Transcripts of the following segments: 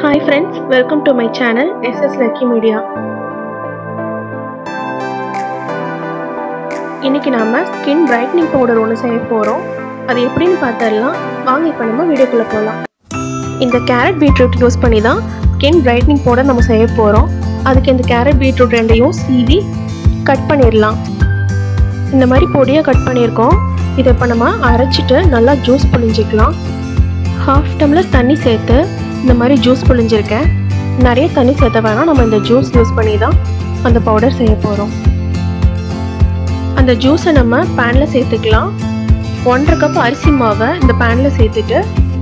Hi friends welcome to my channel S S lucky media இன்னைக்கு நாம skin brightening powder ஒன்று செய்ய போகிறோம் அது எப்படின்னு பார்த்தரலாம் வாங்க இப்போ நம்ம வீடியோக்குள்ளே போகலாம் இந்த கேரட் பீட்ரூட் யூஸ் பண்ணி தான் ஸ்கின் பிரைட்னிங் பவுடர் நம்ம செய்ய போகிறோம் அதுக்கு இந்த கேரட் பீட்ரூட் ரெண்டையும் சீவி கட் பண்ணிடலாம். இந்த மாதிரி பொடியாக கட் பண்ணியிருக்கோம். இதை இப்போ நம்ம அரைச்சிட்டு நல்லா ஜூஸ் புழிஞ்சிக்கலாம். ஹாஃப் டம்ளர் தண்ணி சேர்த்து இந்த மாதிரி ஜூஸ் புழிஞ்சிருக்கேன். நிறைய தண்ணி சேர்த்த வேணாம் நம்ம இந்த ஜூஸ் யூஸ் பண்ணி தான் அந்த பவுடர் செய்ய போகிறோம் அந்த ஜூஸை நம்ம பேனில் சேர்த்துக்கலாம். ஒன்றரை கப் அரிசி மாவை இந்த பேனில் சேர்த்துட்டு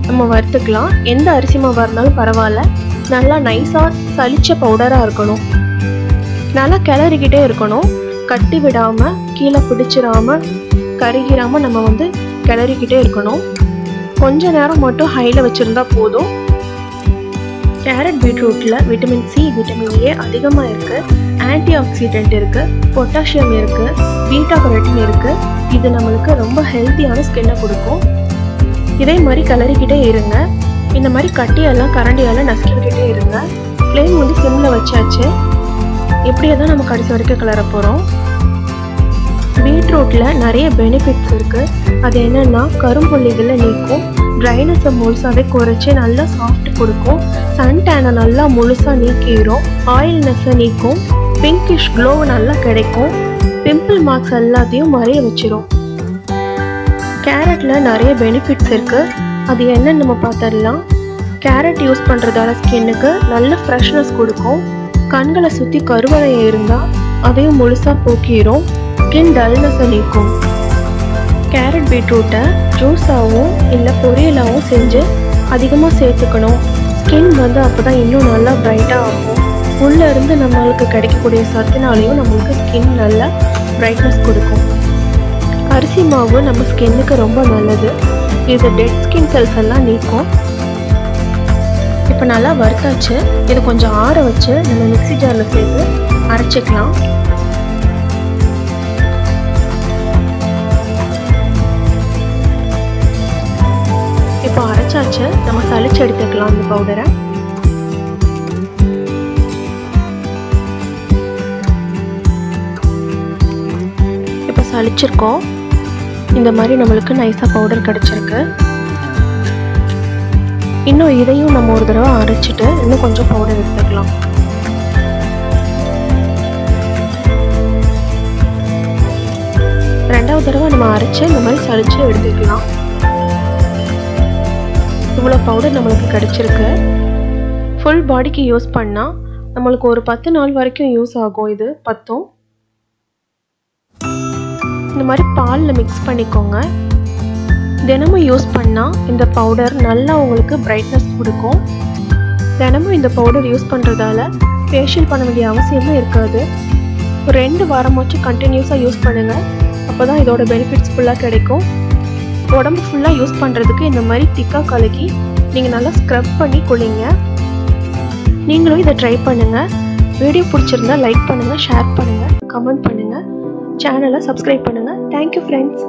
நம்ம வறுத்துக்கலாம். எந்த அரிசி மாவாக இருந்தாலும் பரவாயில்ல. நல்லா நைஸாக சளிச்ச பவுடராக இருக்கணும். நல்லா கிளறிக்கிட்டே இருக்கணும். கட்டி விடாமல் கீழே பிடிச்சிடாம கருகிராமல் நம்ம வந்து கிளறிக்கிட்டே இருக்கணும். கொஞ்ச நேரம் மட்டும் ஹையில் வச்சுருந்தா போதும். கேரட் பீட்ரூட்டில் விட்டமின் சி விட்டமின் ஏ அதிகமாக இருக்குது ஆன்டி ஆக்சிடென்ட் இருக்குது பொட்டாசியம் இருக்குது பீட்டா கரட்டின் இருக்குது இது நம்மளுக்கு ரொம்ப ஹெல்த்தியான ஸ்கின்னை கொடுக்கும். இதே மாதிரி கிளறிக்கிட்டே இருங்க. இந்த மாதிரி கட்டியெல்லாம் கரண்டியால் நசுக்கிக்கிட்டே இருங்க. ஃப்ளேம் வந்து சிம்மில் வச்சாச்சு. இப்படியே தான் நம்ம கடைசி வரைக்கும் கிளற போகிறோம் பீட்ரூட்டில் நிறைய பெனிஃபிட்ஸ் இருக்குது அது என்னென்னா கரும்புள்ளிகளை நீக்கும் ட்ரைனஸை முழுசாகவே குறைச்சி நல்லா சாஃப்ட் கொடுக்கும். சன் டேனை நல்லா முழுசாக நீக்கிடும் ஆயில்னஸை நீக்கும். பிங்கிஷ் க்ளோ நல்லா கிடைக்கும். பிம்பிள் மார்க்ஸ் எல்லாத்தையும் மறைய வச்சிரும். கேரட்டில் நிறைய பெனிஃபிட்ஸ் இருக்குது அது என்னன்னு நம்ம பார்த்துடலாம். கேரட் யூஸ் பண்ணுறதால ஸ்கின்னுக்கு நல்ல ஃப்ரெஷ்னஸ் கொடுக்கும். கண்களை சுற்றி கருவறையை இருந்தால் அதையும் முழுசாக போக்கிடும் ஸ்கின் டல்னஸை நீக்கும். கேரட் பீட்ரூட்டை ஜூஸாகவும் இல்லை பொரியலாகவும் செஞ்சு அதிகமாக சேர்த்துக்கணும். ஸ்கின் வந்து அப்போ தான் இன்னும் நல்லா பிரைட்டாக ஆகும். உள்ளே இருந்து நம்மளுக்கு கிடைக்கக்கூடிய சத்துனாலையும் நம்மளுக்கு ஸ்கின் நல்லா பிரைட்னஸ் கொடுக்கும். அரிசி மாவு நம்ம ஸ்கின்னுக்கு ரொம்ப நல்லது. இது டெட் ஸ்கின் செல்ஸ் எல்லாம் நீக்கும். இப்போ நல்லா வறுத்தாச்சு. இது கொஞ்சம் ஆற வச்சு நம்ம மிக்சி ஜாரில் சேர்த்து அரைச்சிக்கலாம். வச்சு நம்ம சளிச்சு எடுத்துக்கலாம் இந்த பவுடரை இப்போ சளிச்சிருக்கோம். இந்த மாதிரி நம்மளுக்கு நைஸாக பவுடர் கிடச்சிருக்கு. இன்னும் இதையும் நம்ம ஒரு தடவை அரைச்சிட்டு இன்னும் கொஞ்சம் பவுடர் எடுத்துக்கலாம். ரெண்டாவது தடவை நம்ம அரைச்சி இந்த மாதிரி சளிச்சு எடுத்துக்கலாம். பவுடர் நம்மளுக்கு கிடச்சிருக்கு. ஃபுல் பாடிக்கு யூஸ் பண்ணால் நம்மளுக்கு ஒரு பத்து நாள் வரைக்கும் யூஸ் ஆகும் இது பத்தும். இந்த மாதிரி பாலில் மிக்ஸ் பண்ணிக்கோங்க. தினமும் யூஸ் பண்ணால் இந்த பவுடர் நல்லா உங்களுக்கு பிரைட்னஸ் கொடுக்கும். தினமும் இந்த பவுடர் யூஸ் பண்ணுறதால ஃபேஷியல் பண்ண வேண்டிய அவசியமும் இருக்காது. ஒரு ரெண்டு வாரமாச்சும் கண்டினியூஸாக யூஸ் பண்ணுங்கள் அப்போ தான் இதோட பெனிஃபிட்ஸ் ஃபுல்லாக கிடைக்கும். உடம்பு ஃபுல்லாக யூஸ் பண்ணுறதுக்கு இந்த மாதிரி திக்காக கலக்கி நீங்கள் நல்லா ஸ்க்ரப் பண்ணி குளிங்க நீங்களும் இதை ட்ரை பண்ணுங்கள் வீடியோ பிடிச்சிருந்தா லைக் பண்ணுங்கள் ஷேர் பண்ணுங்கள் கமெண்ட் பண்ணுங்கள் சேனலை சப்ஸ்கிரைப் பண்ணுங்கள் தேங்க்யூ ஃப்ரெண்ட்ஸ்